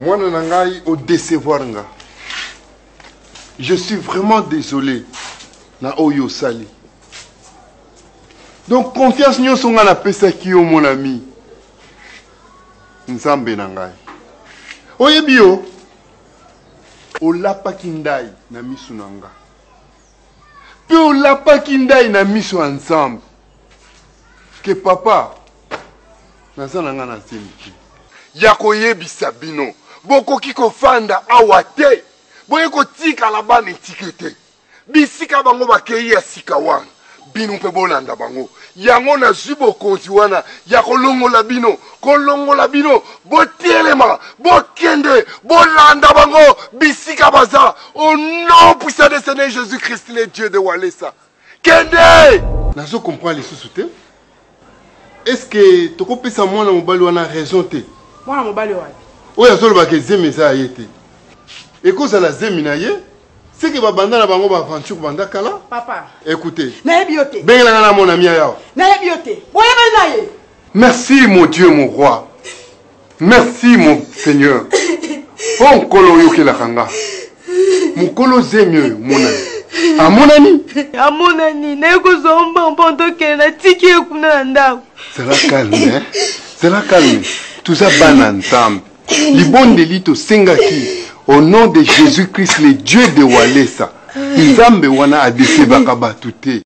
mwana na ngai o decevoir nga je suis vraiment désolé na oyo osali donc confiance nyonso ngai napesaki yo mon ami nzambe na ngai oyebi yo olapaki ndai na miso na nga mpe olapaki ndai na miso ya nzambe ke papa naza na nga na semiki ya koyebisa bino bokoki kofanda awa te boye kotikala bana etike te bisika bango bakei ya sika wana bino mpe bolanda bango yango nazwi bokonzi wana ya kolongola bino kolongola bino botelema bokende bolanda bango bisika baza au nom puissant de seigneur jésus christ le dieu de walesa kende nazo comprendre lisusu te est ce que tokopesa mwana mobali wana raison te mwana mobali wapi oyo azolobaka ezemi eza ya ye te ekozala zemi na ye seke babanda na bango baaventure banda kala papa écoute nayebi yo te bengelanga na mon ami ayawa nayebi yo te oyebani na ye merci mon dieu mon roi merci mon seigneur o oh, nkolo oyokelaka nga mokolo zemi oyo monani amonani amonani naye kozwa mbamba ntokele natiki ye kuna na ndako zala kalme eh? zala kalme toza bana nzambe libondeli tosengaki au nom de jésus christ le dieu de walesa nzambe wana adesebaka bato te